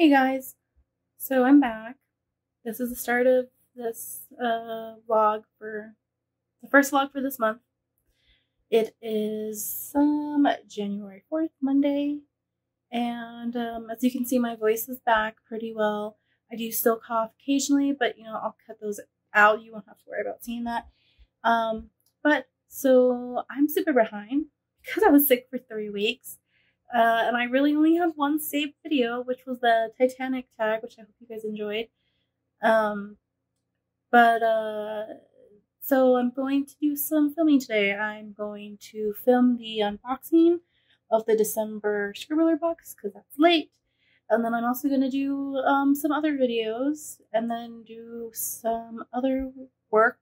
Hey guys, so I'm back. This is the start of this uh, vlog for the first vlog for this month. It is um, January 4th, Monday, and um, as you can see, my voice is back pretty well. I do still cough occasionally, but you know, I'll cut those out. You won't have to worry about seeing that. Um, but so I'm super behind because I was sick for three weeks. Uh, and I really only have one saved video, which was the Titanic tag, which I hope you guys enjoyed. Um, but uh, so I'm going to do some filming today. I'm going to film the unboxing of the December Scribbler box because that's late. And then I'm also going to do um, some other videos and then do some other work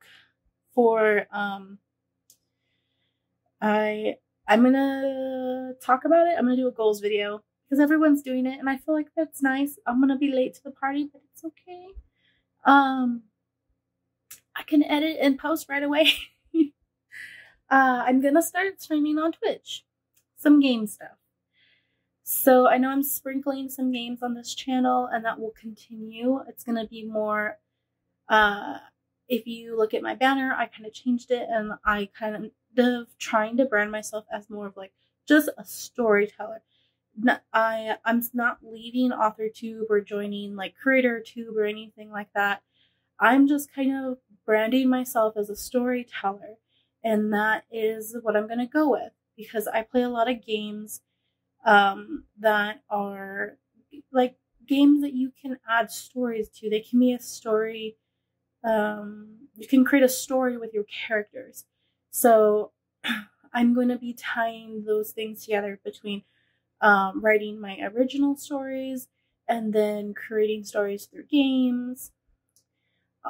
for um, I I'm gonna talk about it. I'm gonna do a goals video because everyone's doing it and I feel like that's nice. I'm gonna be late to the party, but it's okay. Um I can edit and post right away. uh I'm gonna start streaming on Twitch. Some game stuff. So I know I'm sprinkling some games on this channel and that will continue. It's gonna be more uh if you look at my banner, I kind of changed it and I kind of trying to brand myself as more of like just a storyteller. I I'm not leaving AuthorTube or joining like CreatorTube or anything like that. I'm just kind of branding myself as a storyteller, and that is what I'm gonna go with because I play a lot of games um, that are like games that you can add stories to. They can be a story. Um, you can create a story with your characters. So I'm going to be tying those things together between um, writing my original stories and then creating stories through games.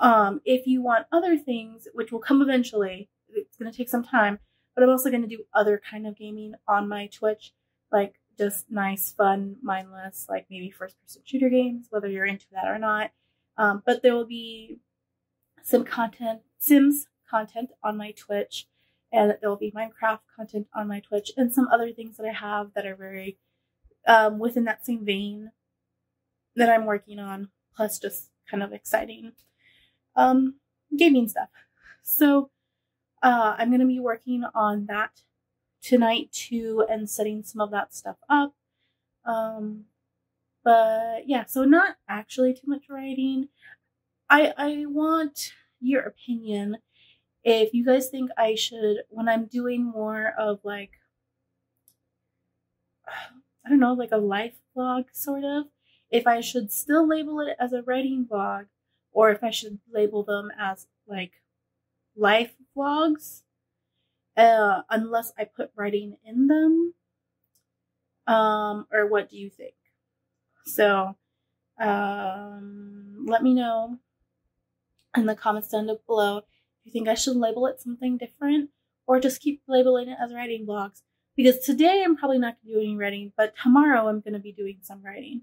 Um, if you want other things, which will come eventually, it's going to take some time, but I'm also going to do other kind of gaming on my Twitch, like just nice, fun, mindless, like maybe first person shooter games, whether you're into that or not. Um, but there will be some content, Sims content on my Twitch and there will be Minecraft content on my Twitch and some other things that I have that are very um, within that same vein that I'm working on, plus just kind of exciting um, gaming stuff. So uh, I'm going to be working on that tonight too and setting some of that stuff up. Um, but yeah, so not actually too much writing. I I want your opinion if you guys think I should, when I'm doing more of like, I don't know, like a life vlog sort of, if I should still label it as a writing vlog or if I should label them as like life vlogs, uh, unless I put writing in them. Um, or what do you think? So, um, let me know in the comments down below you think I should label it something different or just keep labeling it as writing blogs. Because today I'm probably not going to do any writing, but tomorrow I'm going to be doing some writing.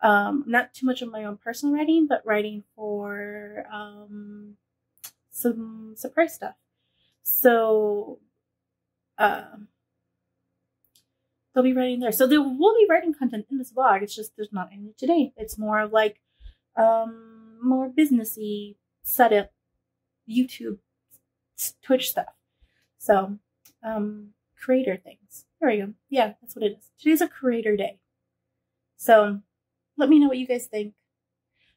Um, not too much of my own personal writing, but writing for um, some surprise stuff. So, um, they'll be writing there. So there will be writing content in this vlog. It's just there's not any today. It's more of like um, more businessy setup YouTube, Twitch stuff. So, um, creator things. There we go. Yeah, that's what it is. Today's a creator day. So, let me know what you guys think.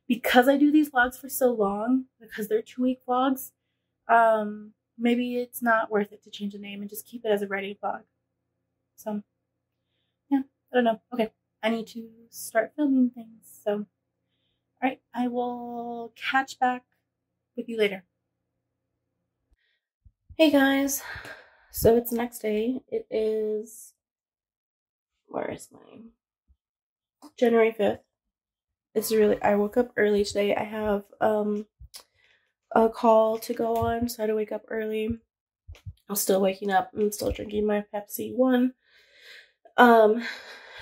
Because I do these vlogs for so long, because they're two week vlogs, um, maybe it's not worth it to change the name and just keep it as a writing vlog. So, yeah, I don't know. Okay, I need to start filming things. So, all right, I will catch back with you later. Hey guys, so it's the next day. It is, where is my, January 5th. It's really, I woke up early today. I have um a call to go on, so I had to wake up early. I'm still waking up. I'm still drinking my Pepsi 1. Um,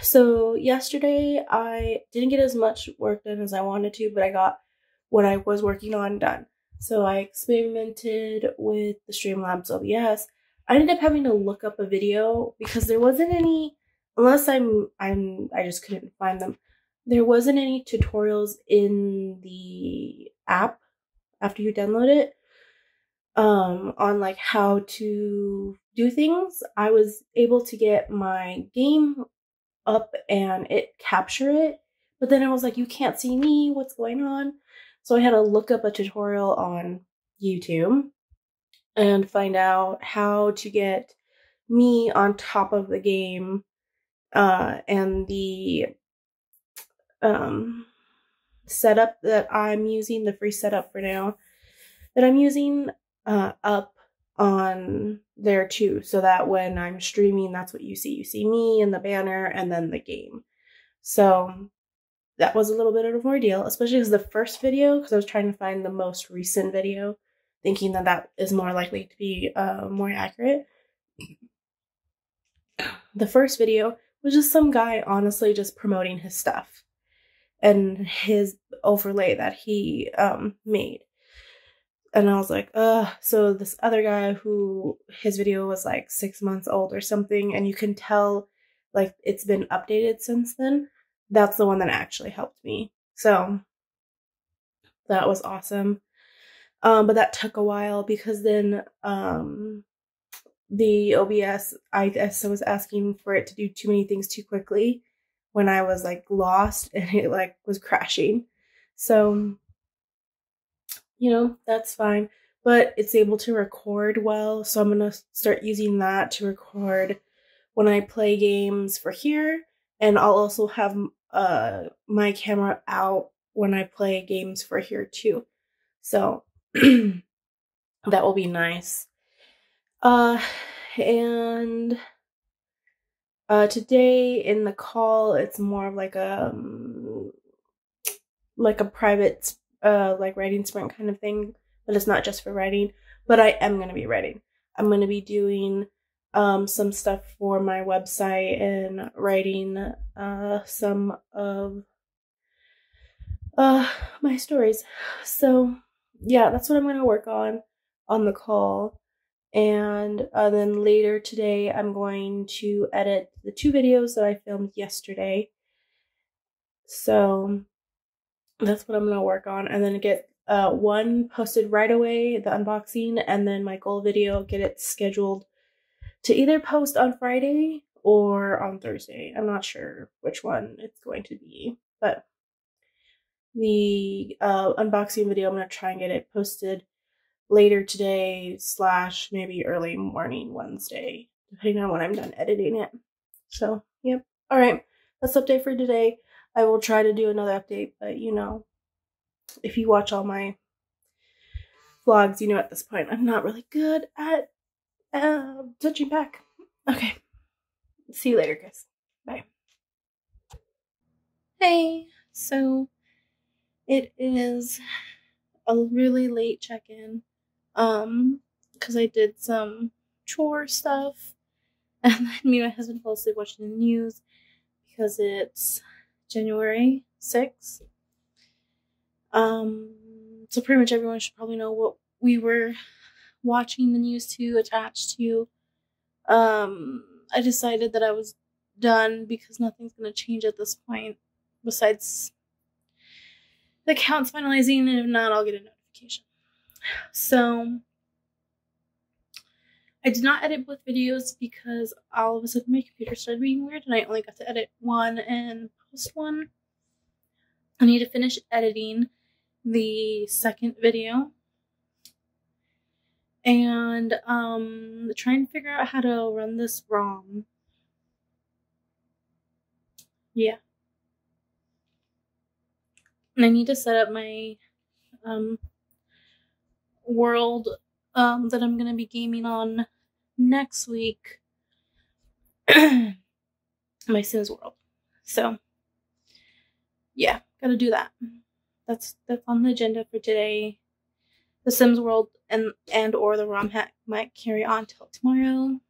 so yesterday I didn't get as much work done as I wanted to, but I got what I was working on done. So I experimented with the Streamlabs OBS. I ended up having to look up a video because there wasn't any unless I'm I'm I just couldn't find them. there wasn't any tutorials in the app after you download it um on like how to do things i was able to get my game up and it capture it but then i was like you can't see me what's going on so i had to look up a tutorial on youtube and find out how to get me on top of the game uh and the um setup that i'm using the free setup for now that i'm using uh, up on there too, so that when I'm streaming, that's what you see. You see me and the banner and then the game. So that was a little bit of an ordeal, especially because the first video, because I was trying to find the most recent video, thinking that that is more likely to be uh, more accurate. The first video was just some guy honestly just promoting his stuff and his overlay that he um, made and I was like, uh, so this other guy who his video was like six months old or something, and you can tell like it's been updated since then. That's the one that actually helped me. So that was awesome. Um, but that took a while because then um the OBS I guess I was asking for it to do too many things too quickly when I was like lost and it like was crashing. So you know, that's fine. But it's able to record well, so I'm gonna start using that to record when I play games for here, and I'll also have uh my camera out when I play games for here too. So that will be nice. Uh and uh today in the call it's more of like a um, like a private uh like writing sprint kind of thing, but it's not just for writing. But I am gonna be writing. I'm gonna be doing um some stuff for my website and writing uh some of uh my stories. So yeah, that's what I'm gonna work on on the call. And uh, then later today, I'm going to edit the two videos that I filmed yesterday. So that's what I'm gonna work on, and then get uh, one posted right away, the unboxing, and then my goal video, get it scheduled to either post on Friday or on Thursday. I'm not sure which one it's going to be, but the uh, unboxing video, I'm gonna try and get it posted later today slash maybe early morning Wednesday, depending on when I'm done editing it. So, yep. All right, that's update for today. I will try to do another update, but you know, if you watch all my vlogs, you know at this point I'm not really good at touching back. Okay. See you later, guys. Bye. Hey, so it is a really late check-in. Um, because I did some chore stuff and then me and my husband fell asleep watching the news because it's January 6th. Um, so pretty much everyone should probably know what we were watching the news to, attached to. Um, I decided that I was done because nothing's going to change at this point besides the count's finalizing, and if not, I'll get a notification. So, I did not edit both videos because all of a sudden my computer started being weird and I only got to edit one and post one. I need to finish editing the second video and um try and figure out how to run this ROM. Yeah. And I need to set up my um world um that I'm gonna be gaming on next week my Sims world. So yeah, gotta do that. That's that's on the agenda for today. The Sims world and and or the ROM hack might carry on till tomorrow.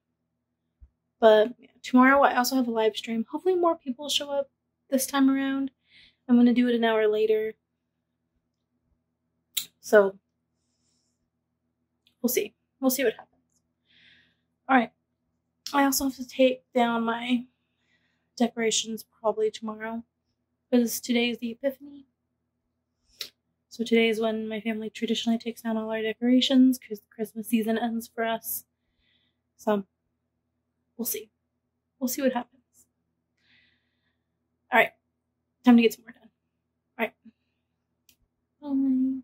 But yeah, tomorrow I also have a live stream. Hopefully more people show up this time around. I'm gonna do it an hour later. So we'll see. We'll see what happens. Alright. I also have to take down my decorations probably tomorrow. because today is the Epiphany. So today is when my family traditionally takes down all our decorations because the Christmas season ends for us. So we'll see. We'll see what happens. All right, time to get some more done. All right. Bye.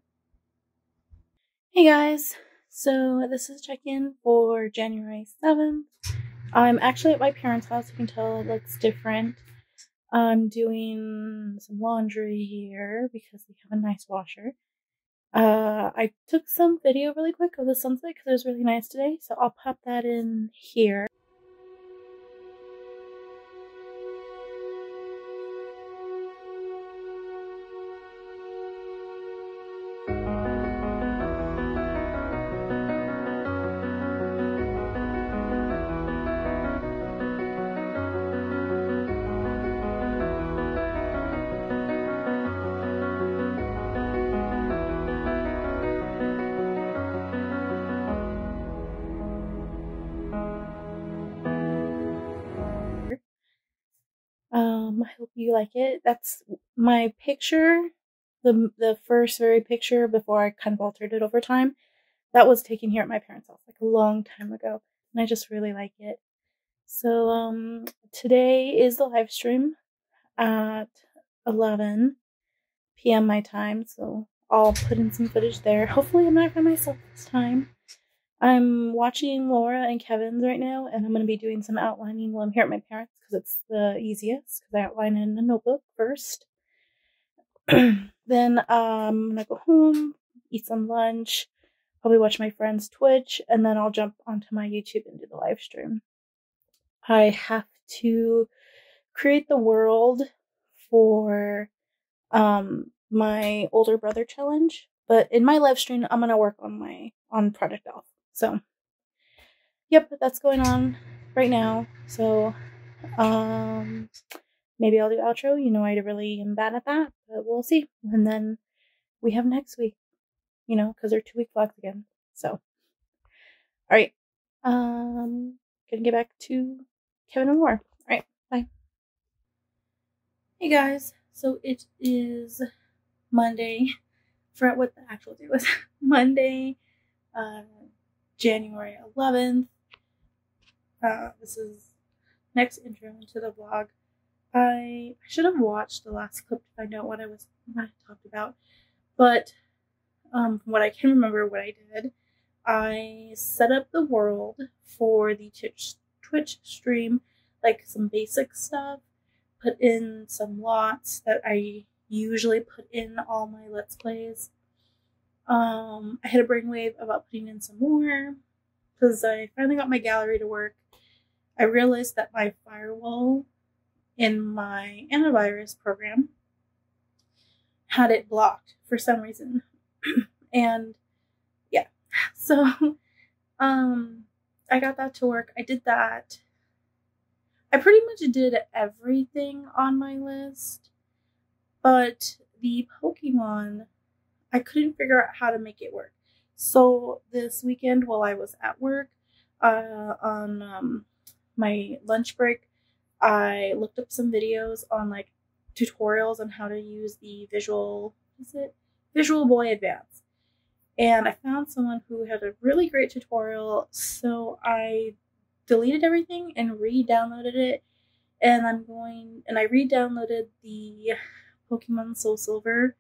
Hey guys, so this is check-in for January 7th. I'm actually at my parents' house. You can tell it looks different. I'm doing some laundry here because we have a nice washer. Uh, I took some video really quick of the sunset because it was really nice today, so I'll pop that in here. Hope you like it. That's my picture, the the first very picture before I kind of altered it over time. That was taken here at my parents' house like a long time ago, and I just really like it. So um, today is the live stream at 11 p.m. my time, so I'll put in some footage there. Hopefully, I'm not by myself this time. I'm watching Laura and Kevin's right now, and I'm going to be doing some outlining while I'm here at my parents because it's the easiest because I outline in a notebook first. then um, I'm going to go home, eat some lunch, probably watch my friend's Twitch, and then I'll jump onto my YouTube and do the live stream. I have to create the world for um, my older brother challenge, but in my live stream, I'm going to work on my on Project Elf. So, yep, that's going on right now. So, um, maybe I'll do outro. You know, I really am bad at that, but we'll see. And then we have next week, you know, because they're two week vlogs again. So, all right. Um, gonna get back to Kevin and Laura. All right, bye. Hey guys, so it is Monday. For what the actual day was Monday. Uh, January 11th. Uh, this is next intro into the vlog. I, should have watched the last clip to find out what I was what I talked about, but um, what I can remember, what I did, I set up the world for the Twitch Twitch stream, like some basic stuff, put in some lots that I usually put in all my Let's Plays um, I had a brainwave about putting in some more because I finally got my gallery to work. I realized that my firewall in my antivirus program had it blocked for some reason. and yeah, so um, I got that to work. I did that. I pretty much did everything on my list, but the Pokemon I couldn't figure out how to make it work. So this weekend, while I was at work, uh, on um, my lunch break, I looked up some videos on like tutorials on how to use the visual, is it Visual Boy Advance, and I found someone who had a really great tutorial. So I deleted everything and re-downloaded it, and I'm going and I re-downloaded the Pokemon Soul Silver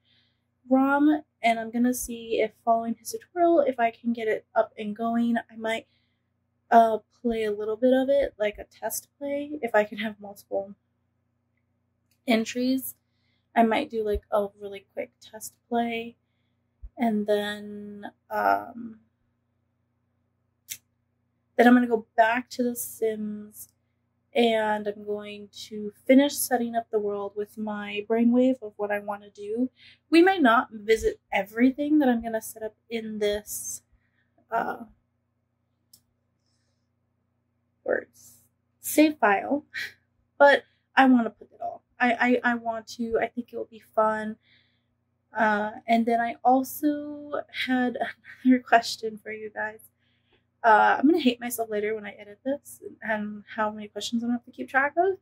ROM and I'm gonna see if following his tutorial, if I can get it up and going, I might uh, play a little bit of it, like a test play, if I can have multiple entries. I might do like a really quick test play and then um, then I'm gonna go back to The Sims and I'm going to finish setting up the world with my brainwave of what I want to do. We may not visit everything that I'm going to set up in this uh, words save file, but I want to put it all. I, I, I want to, I think it will be fun. Uh, and then I also had another question for you guys. Uh, I'm gonna hate myself later when I edit this and how many questions I'm gonna have to keep track of.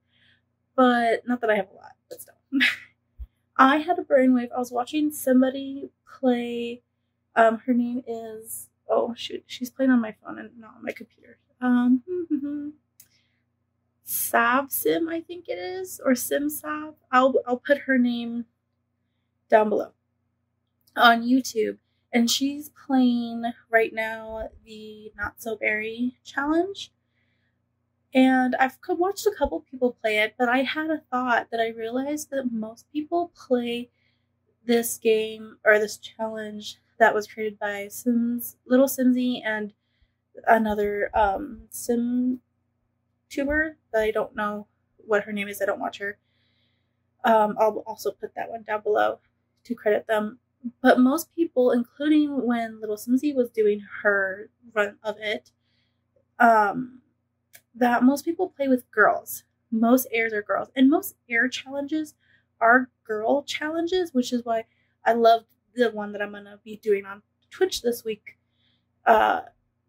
But not that I have a lot, but still. I had a brainwave. I was watching somebody play. Um, her name is oh shoot, she's playing on my phone and not on my computer. Um, Sav Sim, I think it is, or Sim Sav. I'll I'll put her name down below on YouTube, and she's playing right now the Not So Berry challenge. And I've watched a couple people play it, but I had a thought that I realized that most people play this game or this challenge that was created by Sims lilsimsie and another um, Sim tuber that I don't know what her name is. I don't watch her. Um, I'll also put that one down below to credit them. But most people, including when lilsimsie was doing her run of it, um, that most people play with girls. Most heirs are girls, and most heir challenges are girl challenges, which is why I love the one that I'm gonna be doing on Twitch this week. Uh,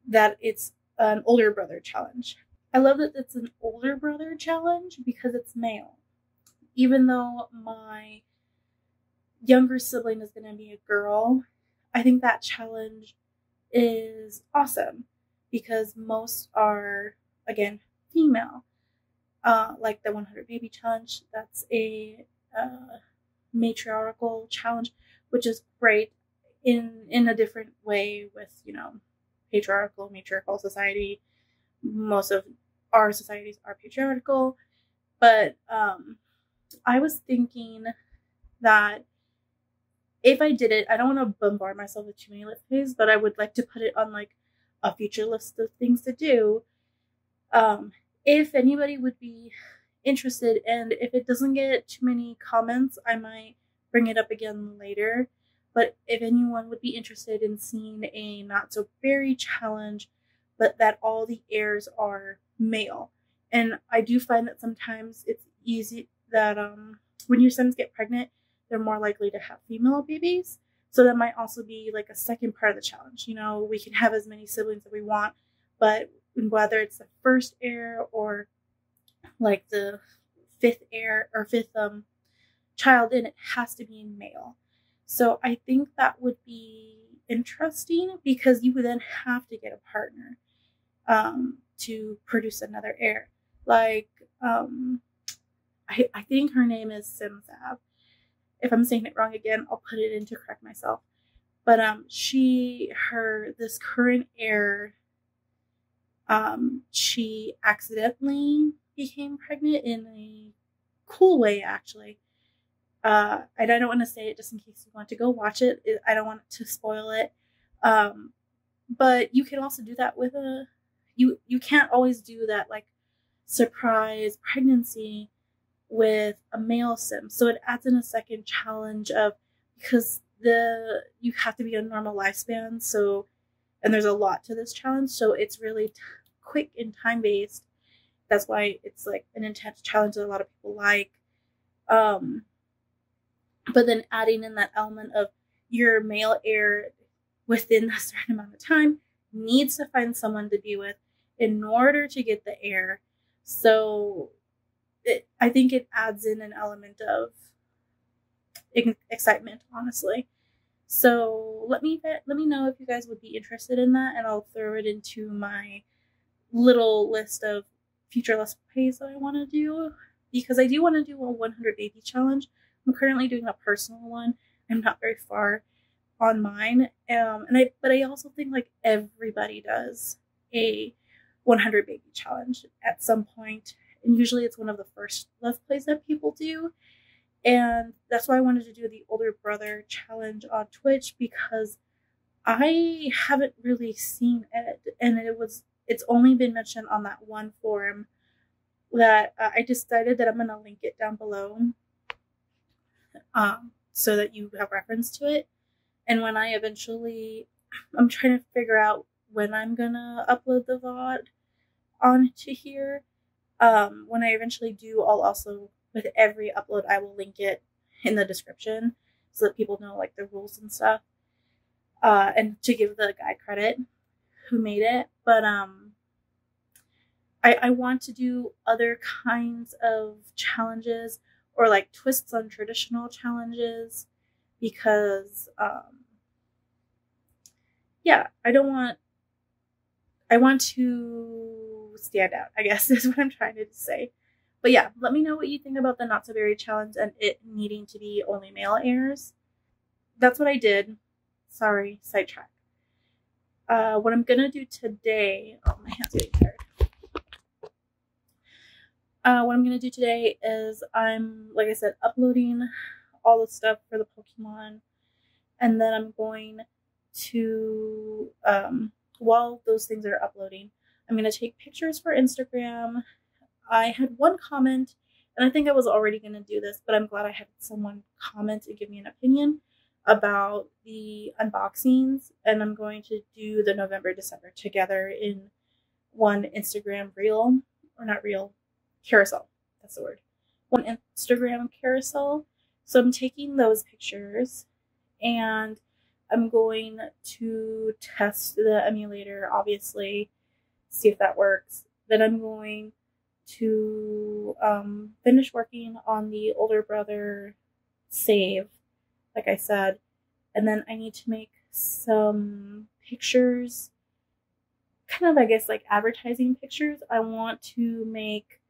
that it's an older brother challenge. I love that it's an older brother challenge because it's male. Even though my younger sibling is going to be a girl, I think that challenge is awesome because most are, again, female. Uh, like the 100 baby challenge, that's a uh, matriarchal challenge, which is great in in a different way with you know patriarchal matriarchal society. Most of our societies are patriarchal, but um, I was thinking that if I did it, I don't want to bombard myself with too many lists, but I would like to put it on like a future list of things to do. Um, if anybody would be interested, and if it doesn't get too many comments, I might bring it up again later. But if anyone would be interested in seeing a not so berry challenge, but that all the heirs are male, and I do find that sometimes it's easy that um when your sons get pregnant, they're more likely to have female babies. So that might also be like a second part of the challenge. You know, we can have as many siblings as we want, but whether it's the first heir or like the fifth heir or fifth um child in it has to be male. So I think that would be interesting because you would then have to get a partner um, to produce another heir. Like, um, I, I think her name is Simzab if I'm saying it wrong again, I'll put it in to correct myself. But um, she, her, this current heir, um, she accidentally became pregnant in a cool way, actually. Uh, and I don't want to say it just in case you want to go watch it. I don't want to spoil it. Um, but you can also do that with a, you you can't always do that like surprise pregnancy with a male sim. So it adds in a second challenge of because the you have to be a normal lifespan. So and there's a lot to this challenge. So it's really t- quick and time based. That's why it's like an intense challenge that a lot of people like. Um, but then adding in that element of your male heir within a certain amount of time needs to find someone to be with in order to get the heir. So it, I think it adds in an element of excitement, honestly. So let me let me know if you guys would be interested in that, and I'll throw it into my little list of future let's plays that I want to do because I do want to do a 100 baby challenge. I'm currently doing a personal one. I'm not very far on mine, um, and I but I also think like everybody does a 100 baby challenge at some point and usually it's one of the first let's plays that people do. And that's why I wanted to do the older brother challenge on Twitch because I haven't really seen it, and it was it's only been mentioned on that one forum that uh, I decided that I'm gonna link it down below, um, so that you have reference to it. And when I eventually, I'm trying to figure out when I'm gonna upload the VOD onto here um, when I eventually do, I'll also, with every upload, I will link it in the description so that people know like the rules and stuff. Uh, and to give the guy credit who made it. But um, I, I want to do other kinds of challenges or like twists on traditional challenges because um yeah, I don't want I want to stand out, I guess is what I'm trying to say. But yeah, let me know what you think about the Not So Berry challenge and it needing to be only male heirs. That's what I did. Sorry, sidetrack. Uh, what I'm gonna do today, oh, my hand's getting tired. Uh, what I'm gonna do today is I'm, like I said, uploading all the stuff for the Pokemon, and then I'm going to, um, while those things are uploading, I'm gonna take pictures for Instagram. I had one comment, and I think I was already gonna do this, but I'm glad I had someone comment and give me an opinion about the unboxings, and I'm going to do the November December together in one Instagram reel, or not reel, carousel. That's the word. One Instagram carousel. So I'm taking those pictures and I'm going to test the emulator, obviously, see if that works. Then I'm going to um, finish working on the older brother save, like I said. And then I need to make some pictures, kind of, I guess, like advertising pictures. I want to make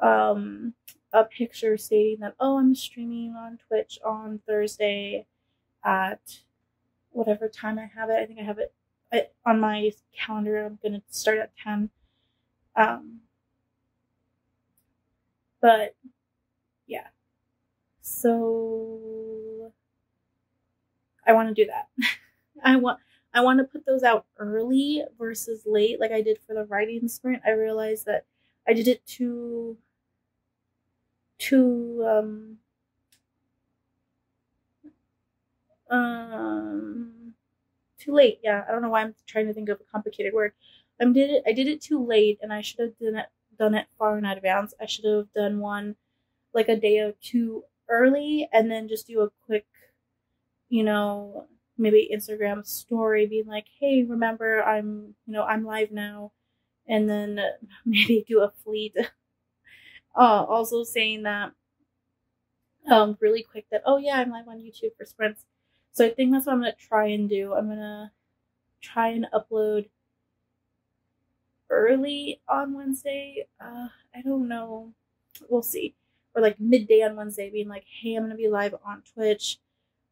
um, a picture stating that, oh, I'm streaming on Twitch on Thursday at whatever time I have it. I think I have it on my calendar. I'm going to start at 10. Um, but yeah. So I want to do that. I want I want to put those out early versus late like I did for the writing sprint. I realized that I did it too too um um too late. Yeah, I don't know why I'm trying to think of a complicated word. I did it. I did it too late, and I should have done it done it far in advance. I should have done one like a day or two early, and then just do a quick, you know, maybe Instagram story, being like, "Hey, remember I'm you know I'm live now," and then maybe do a fleet uh, also saying that um, really quick that, oh yeah, I'm live on YouTube for sprints. So I think that's what I'm going to try and do. I'm going to try and upload early on Wednesday. Uh, I don't know. We'll see. Or like midday on Wednesday, being like, hey, I'm going to be live on Twitch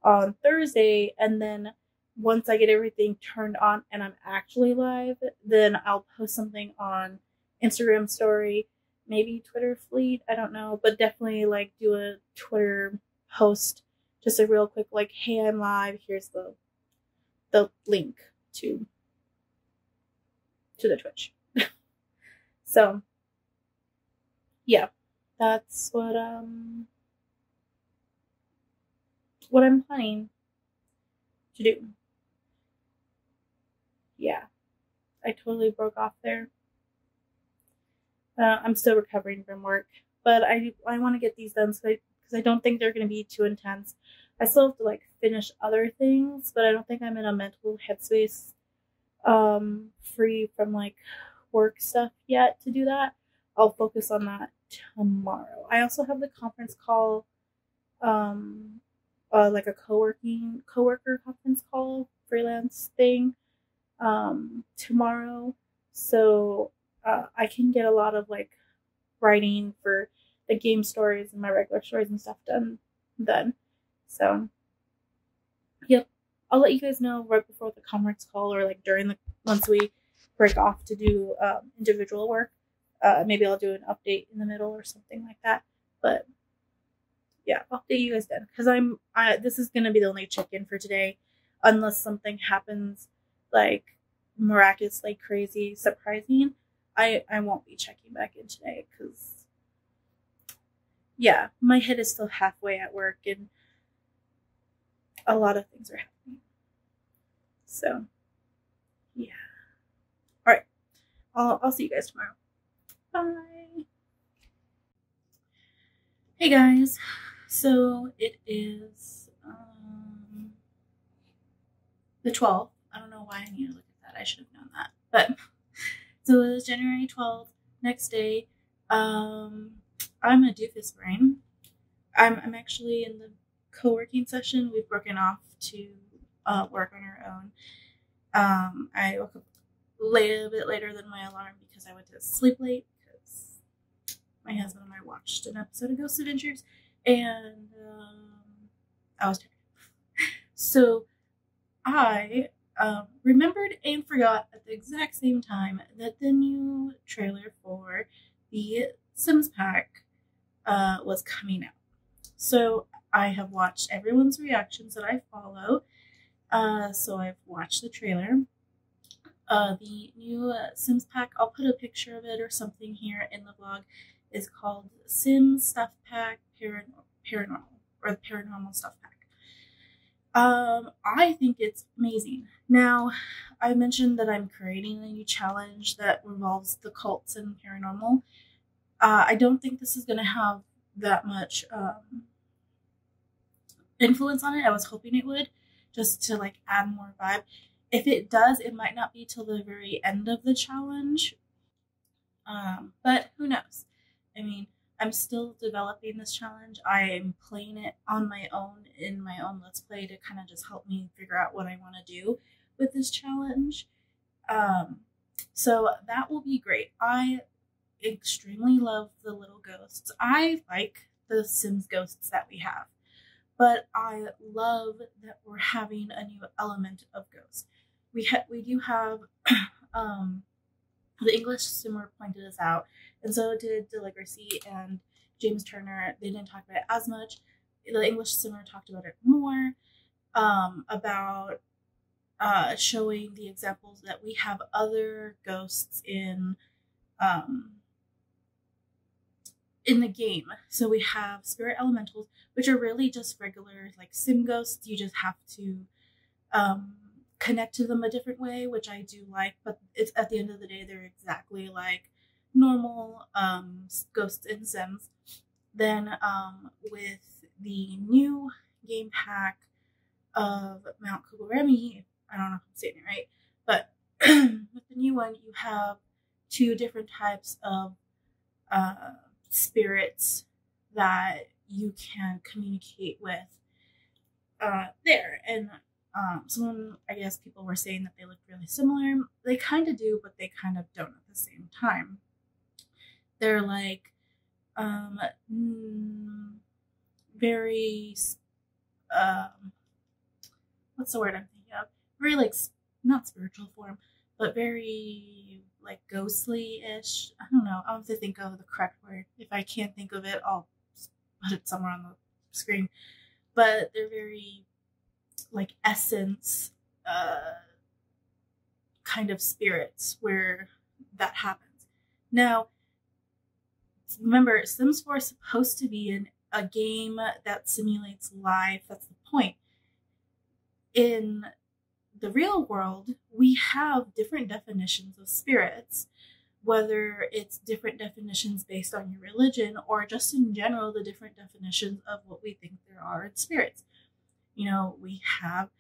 on Thursday. And then once I get everything turned on and I'm actually live, then I'll post something on Instagram story maybe Twitter fleet. I don't know, but definitely like do a Twitter post, just a real quick like, "Hey, I'm live. Here's the the link to to the Twitch." so, yeah, that's what um what I'm planning to do. Yeah, I totally broke off there. Uh, I'm still recovering from work, but I I want to get these done so I, I don't think they're going to be too intense. I still have to like finish other things, but I don't think I'm in a mental headspace um free from like work stuff yet to do that. I'll focus on that tomorrow. I also have the conference call um uh, like a co-working co-worker conference call freelance thing um tomorrow. So uh, I can get a lot of like writing for the game stories and my regular stories and stuff done then. So, yep, I'll let you guys know right before the conference call or like during the once we break off to do um, individual work. Uh, maybe I'll do an update in the middle or something like that. But yeah, I'll update you guys then because I'm I this is gonna be the only check in for today, unless something happens like miraculously crazy surprising. I I won't be checking back in today because yeah, my head is still halfway at work and a lot of things are happening. So yeah. All right. I'll I'll see you guys tomorrow. Bye. Hey guys. So it is um the 12th. I don't know why I need to look at that. I should have known that. But so it was January 12th. Next day, um, I'm a doofus brain. I'm I'm actually in the co-working session. We've broken off to uh, work on our own. Um, I woke up a bit later than my alarm because I went to sleep late because my husband and I watched an episode of Ghost Adventures and um, I was tired. So I um, remembered and forgot at the exact same time that the new trailer for the Sims pack uh, was coming out. So I have watched everyone's reactions that I follow. Uh, so I've watched the trailer. Uh, the new uh, Sims pack, I'll put a picture of it or something here in the vlog, is called Sims Stuff Pack Paranormal, or the Paranormal Stuff Pack. Um, I think it's amazing. Now, I mentioned that I'm creating a new challenge that involves the cults and paranormal. Uh, I don't think this is going to have that much um, influence on it. I was hoping it would, just to like add more vibe. If it does, it might not be till the very end of the challenge. Um, but who knows? I mean, I'm still developing this challenge. I am playing it on my own in my own Let's Play to kind of just help me figure out what I want to do with this challenge. Um, so that will be great. I extremely love the little ghosts. I like the Sims ghosts that we have, but I love that we're having a new element of ghosts. We ha- we do have um, the English Simmer pointed us out and so did Deligracy and James Turner. They didn't talk about it as much. The English Simmer talked about it more, um, about uh, showing the examples that we have other ghosts in um, in the game. So we have spirit elementals, which are really just regular like sim ghosts. You just have to um, connect to them a different way, which I do like. But it's at the end of the day, they're exactly like normal um, Ghosts and Sims. Then um, with the new game pack of Mount Komorebi, I don't know if I'm saying it right, but with the new one, you have two different types of uh, spirits that you can communicate with uh, there. And um, someone, I guess people were saying that they look really similar. They kind of do, but they kind of don't at the same time they're like um mm, very um what's the word I'm thinking of? Very like not spiritual form, but very like ghostly ish. I don't know. I'll have to think of the correct word. If I can't think of it, I'll put it somewhere on the screen. But they're very like essence uh kind of spirits where that happens. Now, remember, Sims 4 is supposed to be in a game that simulates life. That's the point. In the real world, we have different definitions of spirits, whether it's different definitions based on your religion or just in general the different definitions of what we think there are in spirits. You know, we have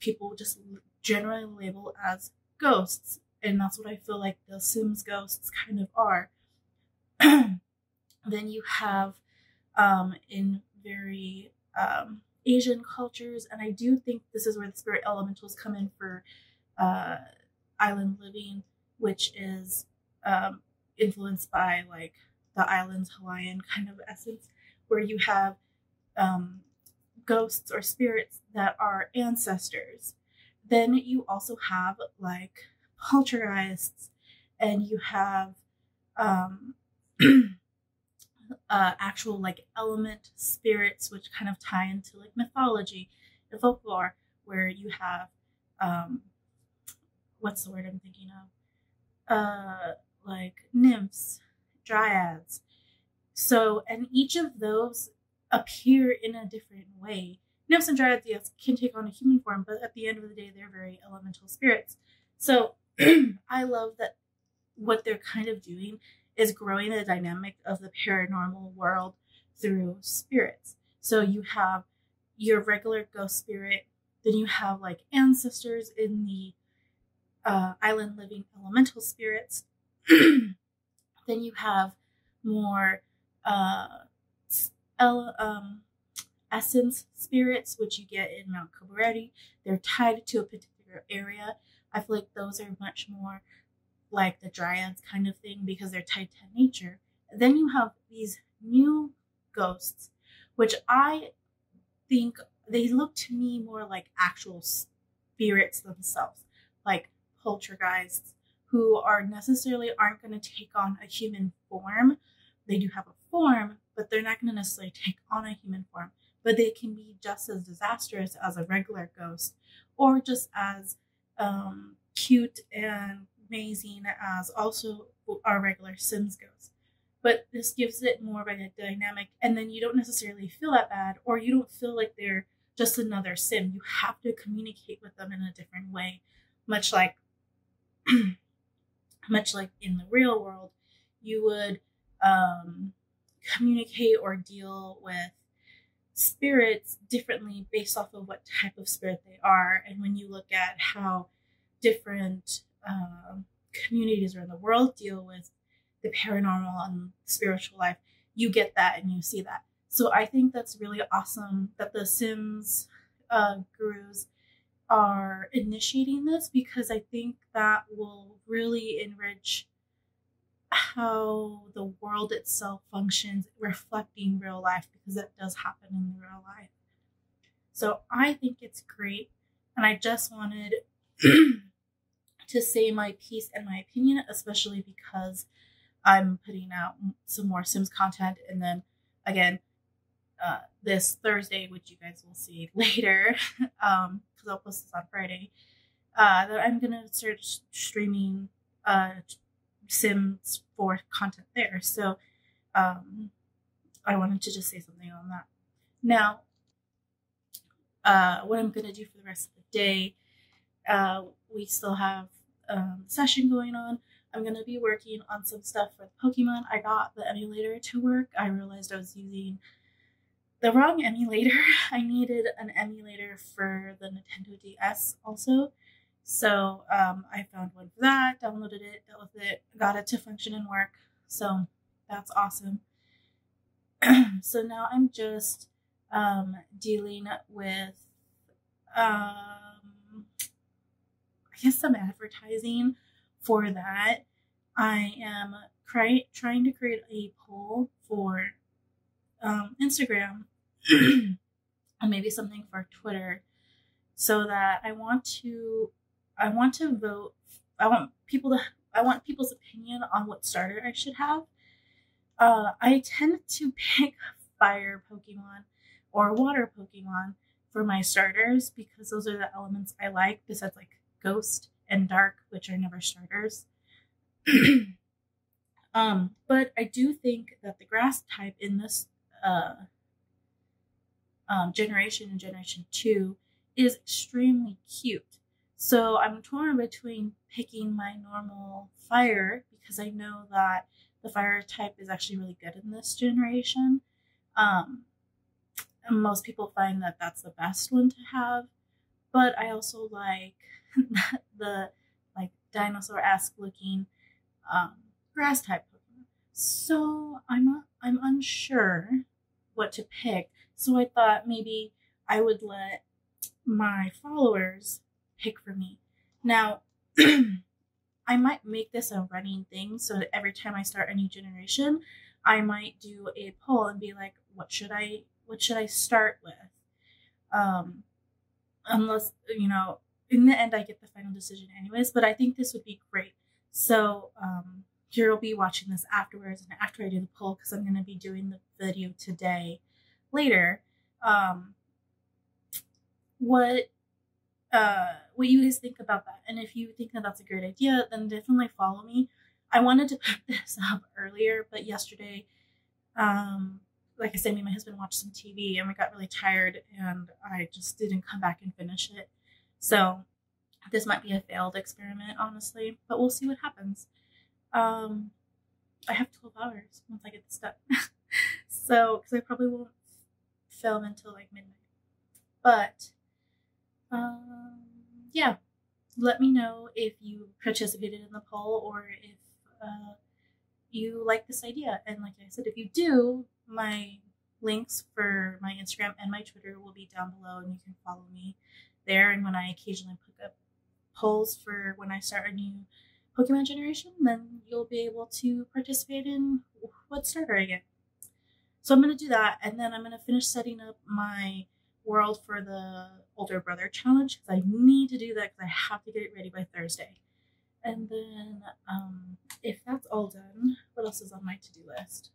people just generally label as ghosts, and that's what I feel like the Sims ghosts kind of are. then you have um, in very um, Asian cultures, and I do think this is where the spirit elementals come in for uh, island living, which is um, influenced by like the island's Hawaiian kind of essence, where you have um, ghosts or spirits that are ancestors. Then you also have like poltergeists, and you have um, uh, actual like element spirits, which kind of tie into like mythology and folklore, where you have um, what's the word I'm thinking of? Uh, like nymphs, dryads. So, and each of those appear in a different way. Nymphs and dryads, yes, can take on a human form, but at the end of the day, they're very elemental spirits. So, I love that what they're kind of doing is growing the dynamic of the paranormal world through spirits. So you have your regular ghost spirit, then you have like ancestors in the uh, island living elemental spirits. then you have more uh, um, essence spirits, which you get in Mount Cabrera. They're tied to a particular area. I feel like those are much more like the dryads kind of thing because they're tied to nature. Then you have these new ghosts, which I think they look to me more like actual spirits themselves, like poltergeists, who are necessarily aren't going to take on a human form. They do have a form, but they're not going to necessarily take on a human form. But they can be just as disastrous as a regular ghost, or just as um, cute and amazing as also our regular Sims ghost. But this gives it more of a dynamic, and then you don't necessarily feel that bad, or you don't feel like they're just another sim. You have to communicate with them in a different way, much like much like in the real world, you would um, communicate or deal with spirits differently based off of what type of spirit they are. And when you look at how different um, communities around the world deal with the paranormal and spiritual life, you get that and you see that. So I think that's really awesome that the Sims uh, gurus are initiating this because I think that will really enrich how the world itself functions, reflecting real life because that does happen in real life. So I think it's great, and I just wanted to say my piece and my opinion, especially because I'm putting out some more Sims content, and then again, uh, this Thursday, which you guys will see later, um, because I'll post this on Friday, uh, that I'm gonna start streaming uh, Sims 4 content there. So um, I wanted to just say something on that. Now, uh, what I'm gonna do for the rest of the day, uh, we still have um, session going on. I'm gonna be working on some stuff for Pokemon. I got the emulator to work. I realized I was using the wrong emulator. I needed an emulator for the Nintendo DS also. So um, I found one for that, downloaded it, dealt with it, got it to function and work. So that's awesome. so now I'm just um, dealing with, um, I guess, some advertising for that. I am cry- trying to create a poll for um, Instagram and maybe something for Twitter so that I want to I want to vote I want people to I want people's opinion on what starter I should have. Uh, I tend to pick fire Pokemon or water Pokemon for my starters because those are the elements I like besides like ghost and dark, which are never starters. um, but I do think that the grass type in this uh, um, generation and generation two is extremely cute. So I'm torn between picking my normal fire because I know that the fire type is actually really good in this generation. Um, most people find that that's the best one to have, but I also like the like dinosaur-esque looking um, grass type. So I'm a, I'm unsure what to pick. So I thought maybe I would let my followers pick for me. Now, I might make this a running thing so every time I start a new generation, I might do a poll and be like, what should I what should I start with? Um unless you know, in the end I get the final decision anyways, but I think this would be great. So um you'll be watching this afterwards and after I do the poll because I'm gonna be doing the video today later. Um what uh, what you guys think about that. And if you think that that's a great idea, then definitely follow me. I wanted to put this up earlier, but yesterday, um, like I said, me and my husband watched some TV and we got really tired and I just didn't come back and finish it. So this might be a failed experiment, honestly, but we'll see what happens. Um, I have 12 hours once I get this done. so, because I probably won't film until like midnight. But um, yeah, let me know if you participated in the poll or if uh, you like this idea. And like I said, if you do, my links for my Instagram and my Twitter will be down below, and you can follow me there. And when I occasionally put up polls for when I start a new Pokemon generation, then you'll be able to participate in what starter I get. So I'm going to do that, and then I'm going to finish setting up my world for the older brother challenge because I need to do that because I have to get it ready by Thursday. And then, um, if that's all done, what else is on my to do list?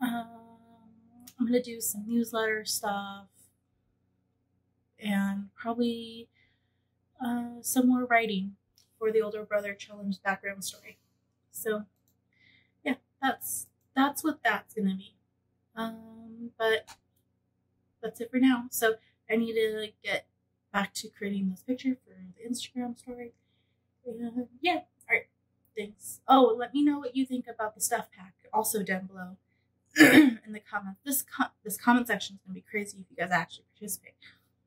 Um, I'm gonna do some newsletter stuff and probably uh, some more writing for the older brother challenge background story. So, yeah, that's that's what that's gonna be. Um, but that's it for now. So I need to get back to creating this picture for the Instagram story. Yeah, all right, thanks. Oh, let me know what you think about the stuff pack also down below in the comments. This this comment section is gonna be crazy if you guys actually participate.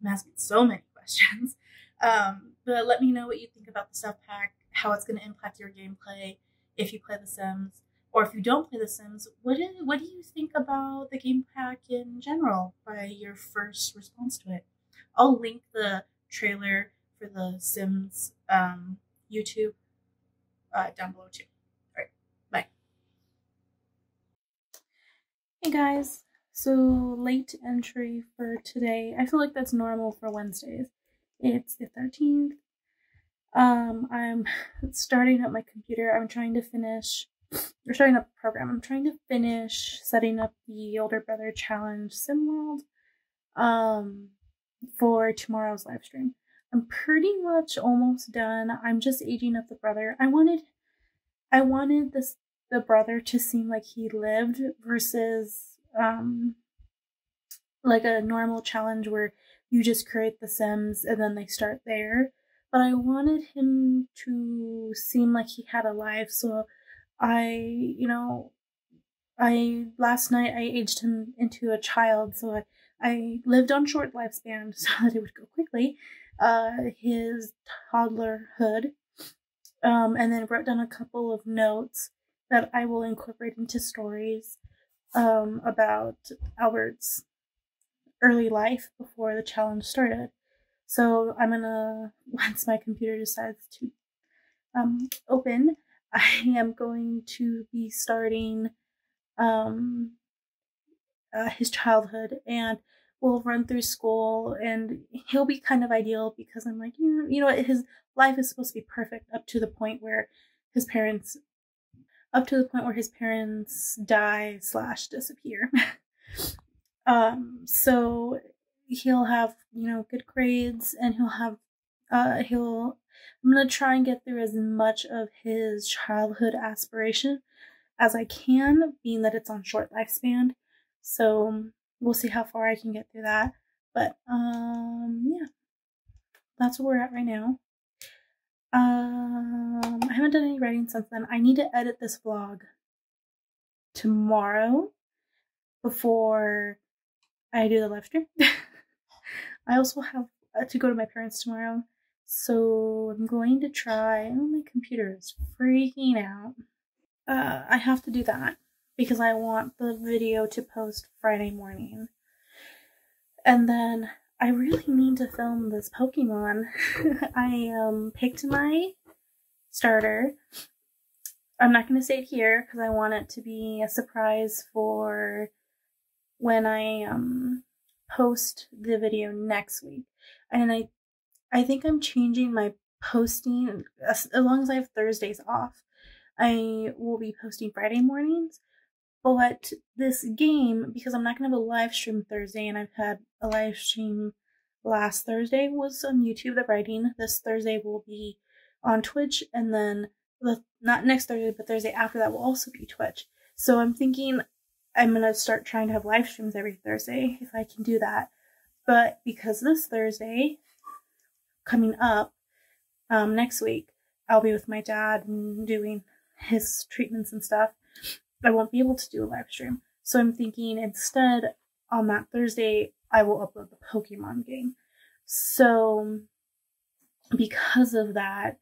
I'm asking so many questions. Um, but let me know what you think about the stuff pack, how it's gonna impact your gameplay if you play The Sims or if you don't play The Sims, what do, what do you think about the game pack in general by your first response to it? I'll link the trailer for the Sims um, YouTube uh, down below too. All right, bye. Hey guys, so late entry for today. I feel like that's normal for Wednesdays. It's the 13th. Um, I'm starting up my computer. I'm trying to finish we're starting up a program. I'm trying to finish setting up the older brother challenge sim world um for tomorrow's live stream. I'm pretty much almost done. I'm just aging up the brother. I wanted I wanted this the brother to seem like he lived versus um like a normal challenge where you just create the sims and then they start there. But I wanted him to seem like he had a life so I, you know, I last night I aged him into a child, so I, I lived on short lifespan so that it would go quickly. Uh, his toddlerhood, um, and then wrote down a couple of notes that I will incorporate into stories um, about Albert's early life before the challenge started. So I'm gonna once my computer decides to um, open, I am going to be starting um, uh, his childhood and we'll run through school and he'll be kind of ideal because I'm like, you know, you know, his life is supposed to be perfect up to the point where his parents, up to the point where his parents die slash disappear. um, so he'll have, you know, good grades and he'll have, uh, he'll I'm going to try and get through as much of his childhood aspiration as I can, being that it's on short lifespan. So we'll see how far I can get through that. But um yeah. That's where we're at right now. Um I haven't done any writing since then. I need to edit this vlog tomorrow before I do the live stream. I also have to go to my parents tomorrow so I'm going to try. Oh, my computer is freaking out. Uh, I have to do that because I want the video to post Friday morning. And then I really need to film this Pokemon. I um picked my starter. I'm not going to say it here because I want it to be a surprise for when I um post the video next week. And I I think I'm changing my posting as, as long as I have Thursdays off. I will be posting Friday mornings. But this game, because I'm not gonna have a live stream Thursday, and I've had a live stream last Thursday was on YouTube. The writing this Thursday will be on Twitch, and then the not next Thursday, but Thursday after that will also be Twitch. So I'm thinking I'm gonna start trying to have live streams every Thursday if I can do that. But because this Thursday coming up um, next week, I'll be with my dad doing his treatments and stuff. I won't be able to do a live stream. So I'm thinking instead on that Thursday, I will upload the Pokemon game. So because of that,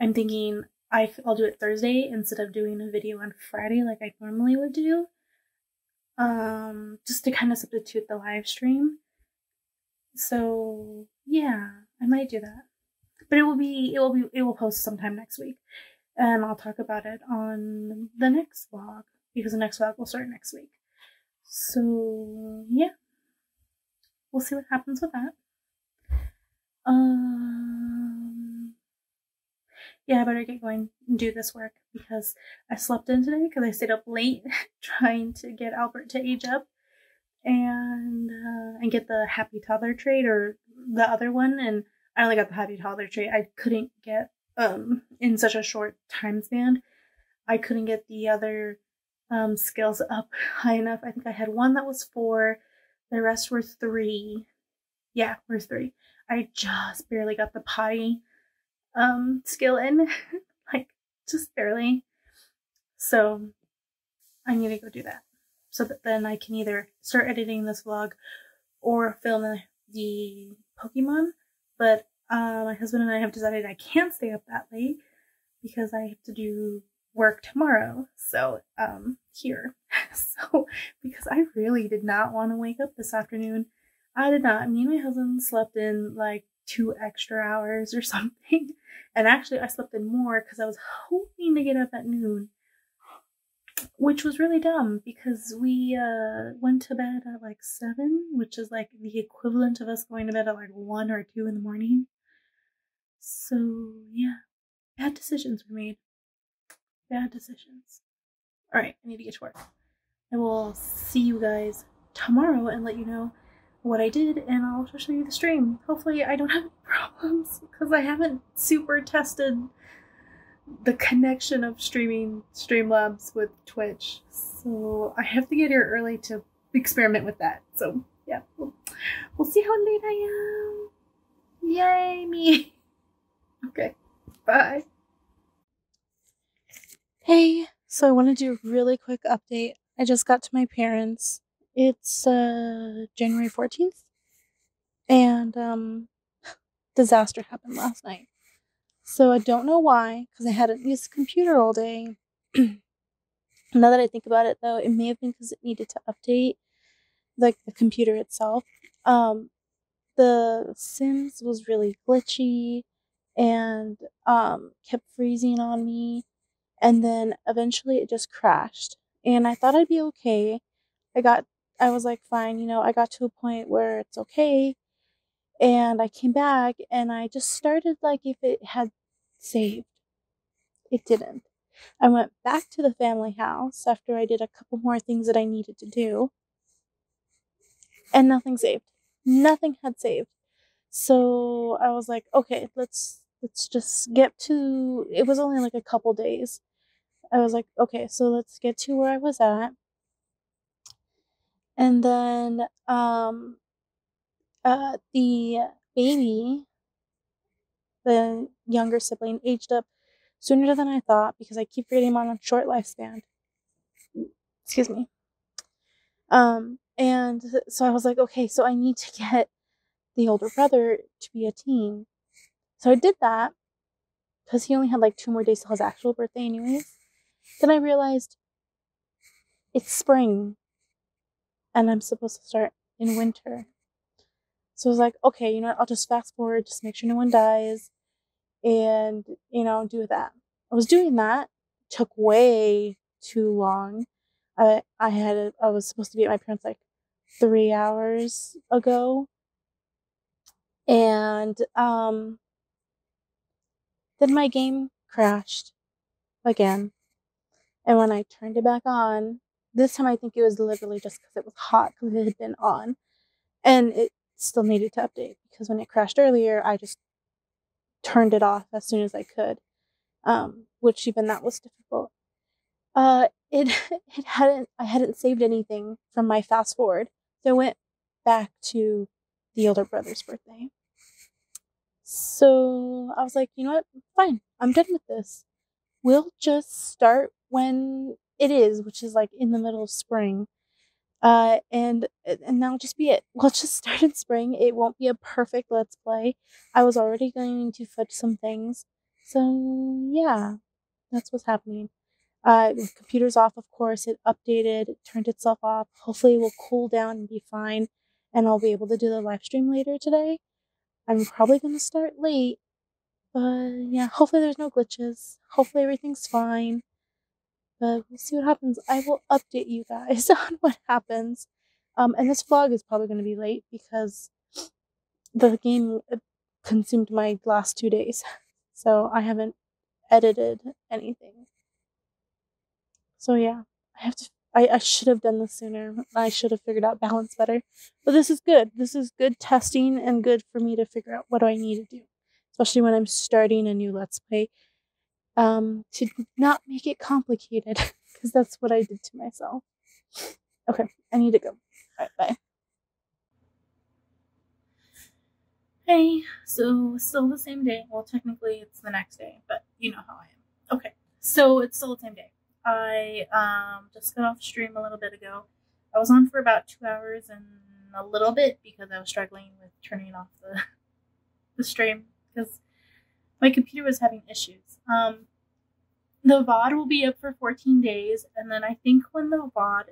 I'm thinking I, I'll do it Thursday instead of doing a video on Friday like I normally would do. Um, just to kind of substitute the live stream. So yeah, I might do that, but it will be it will be it will post sometime next week, and I'll talk about it on the next vlog because the next vlog will start next week. So yeah, we'll see what happens with that. Um, yeah, I better get going and do this work because I slept in today because I stayed up late trying to get Albert to age up and uh, and get the happy toddler trait or the other one and I only got the happy toddler trait. I couldn't get um in such a short time span. I couldn't get the other um skills up high enough. I think I had one that was four, the rest were three. Yeah, were three. I just barely got the potty um skill in. like just barely. So I need to go do that. So that then I can either start editing this vlog or film the Pokemon. But uh, my husband and I have decided I can't stay up that late because I have to do work tomorrow. So, um, here. so, because I really did not want to wake up this afternoon. I did not. Me and my husband slept in like two extra hours or something. And actually, I slept in more because I was hoping to get up at noon, which was really dumb because we uh, went to bed at like seven, which is like the equivalent of us going to bed at like one or two in the morning. So, yeah, bad decisions were made. Bad decisions. All right, I need to get to work. I will see you guys tomorrow and let you know what I did and I'll show you the stream. Hopefully I don't have any problems because I haven't super tested the connection of streaming Streamlabs with Twitch. So I have to get here early to experiment with that. So yeah, we'll, we'll see how late I am. Yay me. Okay, bye. Hey, so I want to do a really quick update. I just got to my parents it's uh January 14th and um disaster happened last night. So I don't know why cuz I hadn't used the computer all day. now that I think about it though, it may have been cuz it needed to update like the computer itself. Um the Sims was really glitchy and um kept freezing on me and then eventually it just crashed. And I thought I'd be okay. I got I was like, fine, you know, I got to a point where it's okay. And I came back and I just started like if it had saved. It didn't. I went back to the family house after I did a couple more things that I needed to do. And nothing saved. Nothing had saved. So I was like, okay, let's let's just get to it was only like a couple days. I was like, okay, so let's get to where I was at and then um, uh, the baby, the younger sibling, aged up sooner than I thought because I keep reading him on a short lifespan. Excuse me. Um, and so I was like, okay, so I need to get the older brother to be a teen. So I did that because he only had like two more days till his actual birthday, anyways. Then I realized it's spring and I'm supposed to start in winter. So I was like, okay, you know what? I'll just fast forward, just make sure no one dies, and you know, do that. I was doing that. Took way too long. I I had a, I was supposed to be at my parents like three hours ago, and um, then my game crashed again. And when I turned it back on, this time I think it was literally just because it was hot because it had been on. And it still needed to update because when it crashed earlier, I just turned it off as soon as I could. Um, which even that was difficult. Uh, it it hadn't I hadn't saved anything from my fast forward, so I went back to the older brother's birthday. So I was like, you know what? Fine, I'm done with this. We'll just start when it is, which is like in the middle of spring. Uh, and and that'll just be it. We'll just start in spring. It won't be a perfect let's play. I was already going to fudge some things, so yeah, that's what's happening. Uh, computer's off, of course. It updated, it turned itself off. Hopefully, it will cool down and be fine, and I'll be able to do the live stream later today. I'm probably going to start late, but yeah, hopefully, there's no glitches. Hopefully, everything's fine. But we'll see what happens. I will update you guys on what happens. Um, and this vlog is probably going to be late because the game consumed my last two days. So I haven't edited anything. So yeah, I have to. I, I should have done this sooner. I should have figured out balance better. But this is good. This is good testing and good for me to figure out what do I need to do, especially when I'm starting a new Let's Play. Um, to not make it complicated, because that's what I did to myself. Okay, I need to go. All right, bye. Hey, so still the same day. Well, technically it's the next day, but you know how I am. Okay, so it's still the same day. I um, just got off stream a little bit ago. I was on for about two hours and a little bit because I was struggling with turning off the the stream because my computer was having issues. Um, the VOD will be up for 14 days, and then I think when the VOD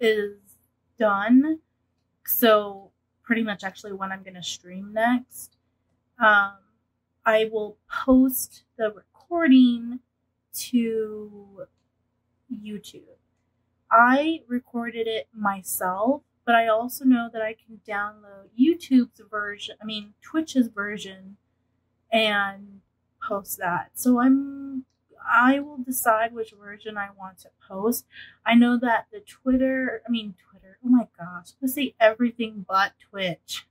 is done, so pretty much actually when I'm going to stream next. Um, I will post the recording to YouTube. I recorded it myself, but I also know that I can download YouTube's version, I mean, Twitch's version, and post that. So I'm I will decide which version I want to post. I know that the Twitter, I mean Twitter, oh my gosh, let's say everything but Twitch.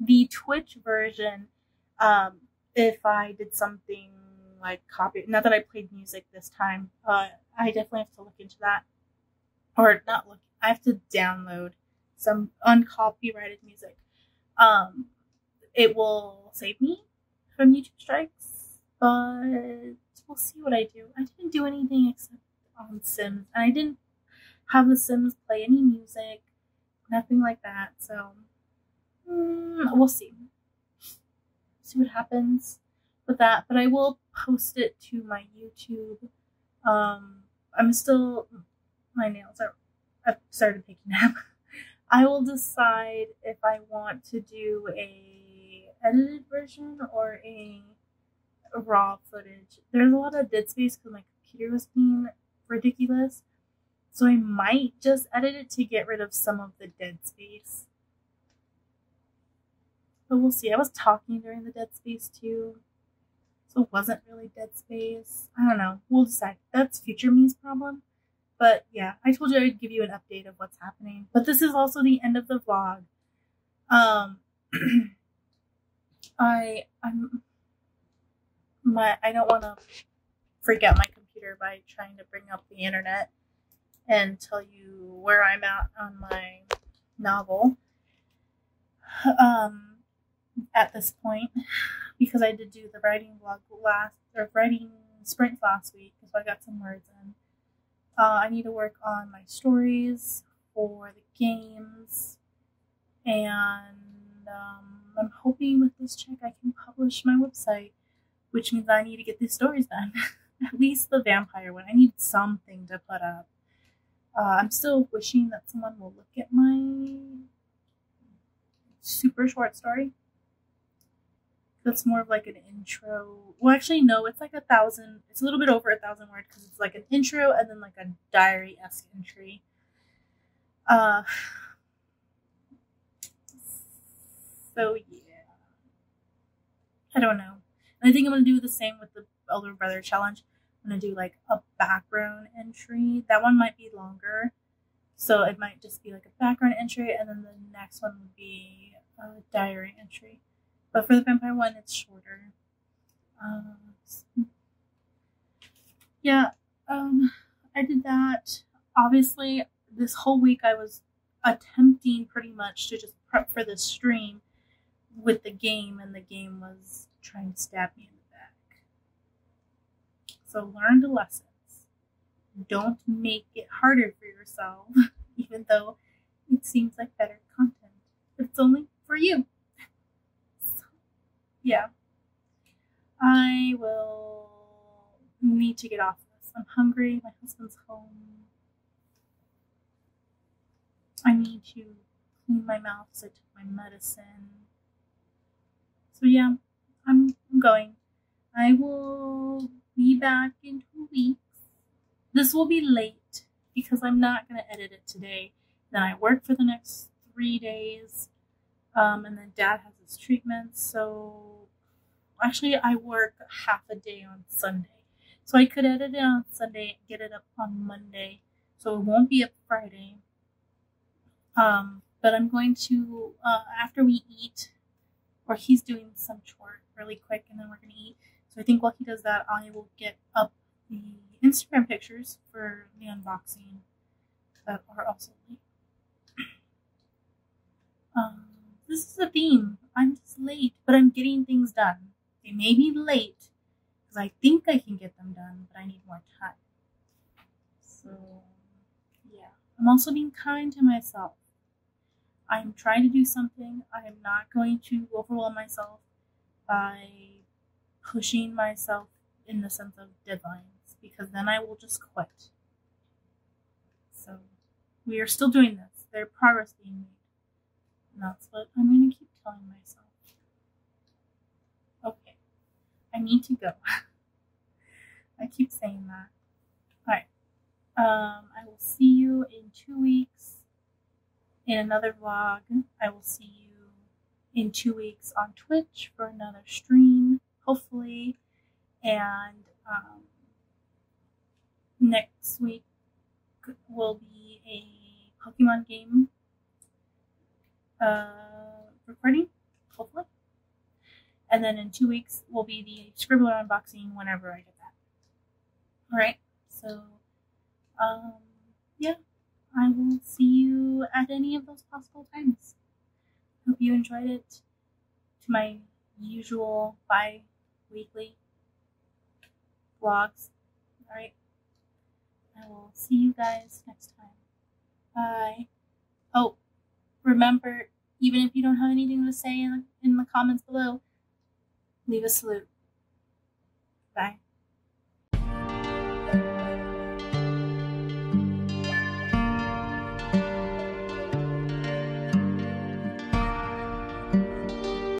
The Twitch version, um, if I did something like copy, not that I played music this time, uh, I definitely have to look into that. Or not look, I have to download some uncopyrighted music. Um, it will save me from YouTube strikes, but we'll see what I do. I didn't do anything except on Sims, and I didn't have the Sims play any music, nothing like that. So mm, we'll see. See what happens with that. But I will post it to my YouTube. Um, I'm still my nails are. I've started picking them. I will decide if I want to do a edited version or a raw footage. There's a lot of dead space because my computer was being ridiculous. So I might just edit it to get rid of some of the dead space. But we'll see. I was talking during the dead space too. So it wasn't really dead space. I don't know. We'll decide. That's future me's problem. But yeah, I told you I would give you an update of what's happening. But this is also the end of the vlog. Um I I'm my I don't want to freak out my computer by trying to bring up the internet and tell you where I'm at on my novel. Um, at this point, because I did do the writing blog last or writing sprint last week, so I got some words in. Uh, I need to work on my stories for the games, and um, I'm hoping with this check I can publish my website which means I need to get these stories done. At least the vampire one. I need something to put up. Uh, I'm still wishing that someone will look at my super short story. That's more of like an intro. Well, actually, no, it's like a thousand. It's a little bit over a thousand words because it's like an intro and then like a diary esque entry. Uh, so yeah, I don't know. And I think I'm going to do the same with the Elder Brother Challenge. I'm going to do like a background entry. That one might be longer. So it might just be like a background entry, and then the next one would be a diary entry. But for the vampire one, it's shorter. Uh, yeah, um, I did that. Obviously, this whole week I was attempting pretty much to just prep for the stream with the game, and the game was trying to stab me in the back. So learn the lessons. Don't make it harder for yourself, even though it seems like better content. It's only for you. So, yeah. I will need to get off this. I'm hungry. My husband's home. I need to clean my mouth because I took my medicine. So yeah, I'm, I'm going. I will be back in two weeks. This will be late because I'm not going to edit it today. Then I work for the next three days. Um, and then dad has his treatment. So actually, I work half a day on Sunday. So I could edit it on Sunday and get it up on Monday. So it won't be up Friday. Um, but I'm going to, uh, after we eat, or he's doing some chore really quick and then we're going to eat. So I think while he does that, I will get up the Instagram pictures for the unboxing that are also late. Um, this is a theme. I'm just late, but I'm getting things done. They may be late because I think I can get them done, but I need more time. So, yeah. I'm also being kind to myself. I'm trying to do something. I am not going to overwhelm myself by pushing myself in the sense of deadlines because then I will just quit. So we are still doing this. There's progress being made. And that's what I'm going to keep telling myself. Okay. I need to go. I keep saying that. Alright. Um, I will see you in two weeks in another vlog. I will see you in two weeks on Twitch for another stream, hopefully. And um, next week will be a Pokemon game uh, recording, hopefully. And then in two weeks will be the Scribbler unboxing whenever I get that. Alright, so, um, yeah. I will see you at any of those possible times. Hope you enjoyed it to my usual bi weekly vlogs. Alright. I will see you guys next time. Bye. Oh, remember, even if you don't have anything to say in the, in the comments below, leave a salute. Bye.